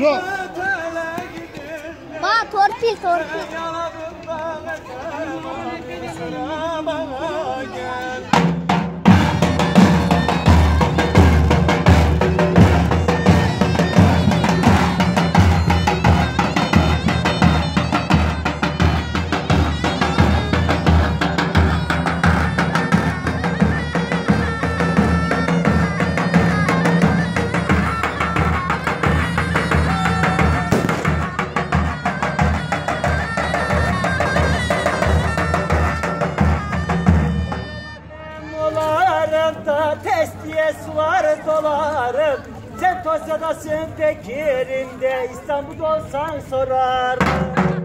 Yok. Bak torpil torpil. Testiye sular dolarım. Sen Tosya'dasın Bekir'inde İstanbul'da olsan sorarım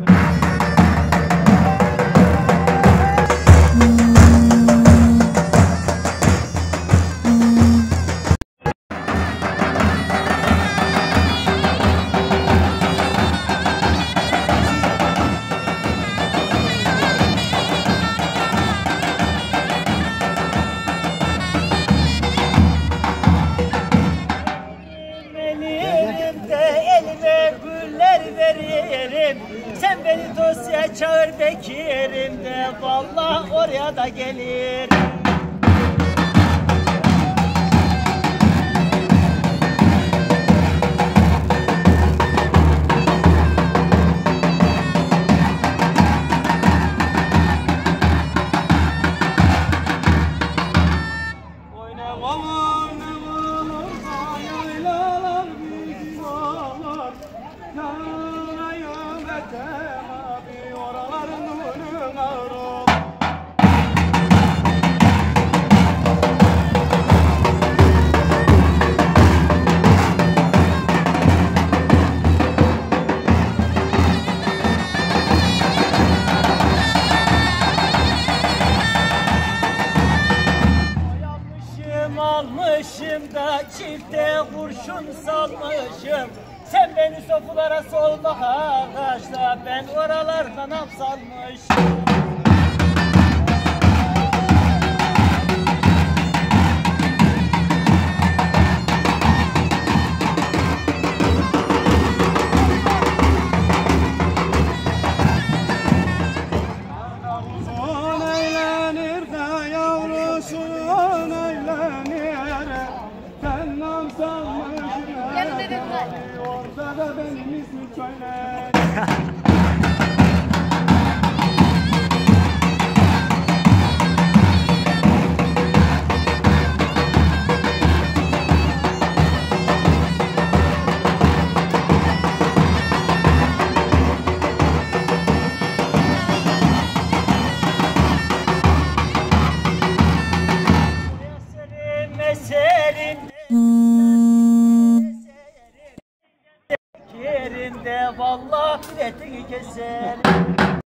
veririm Sen beni dosya çağır Bekir'im de. Vallahi oraya da gelir almışım da çifte kurşun salmışım. Sen beni sofulara solma ağaçla Ben oralar kanam salmışım Uzun eğlenir de yavrusun eğlenir. Ben nam salmışım. Orada da benim ismim söyle Yerinde vallahi biletini keserim